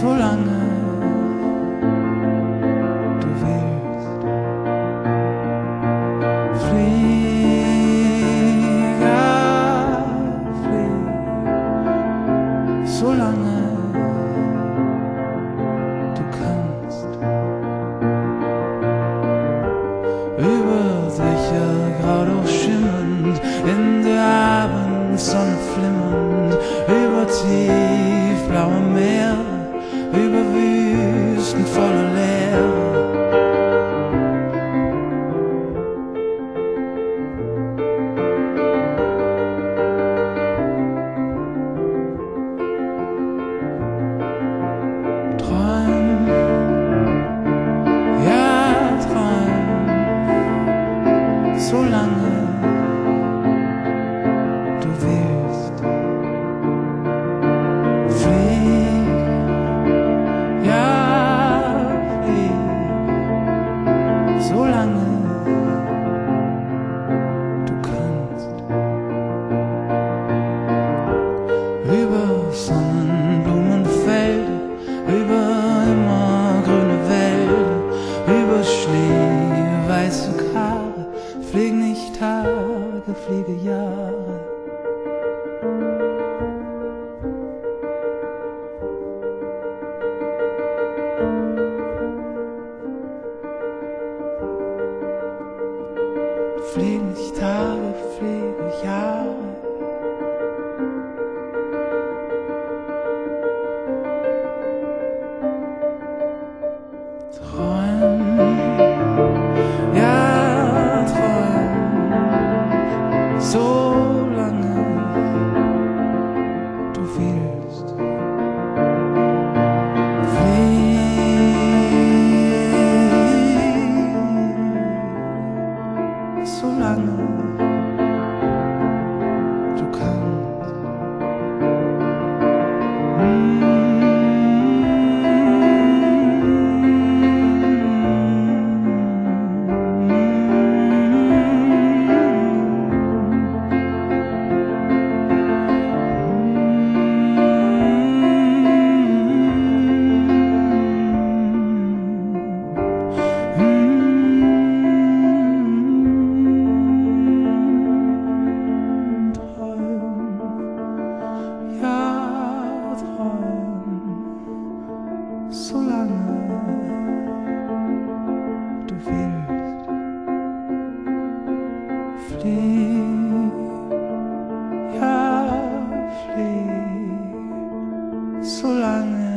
solange du willst. Flieg, ja, flieg, solange du kannst. Über Dächer grau durchschimmernd, in der Abendsonne flimmernd, über tiefblaue Meere, über Wüsten voller Jahre. solange du willst. Flieh, ja, flieh, solange.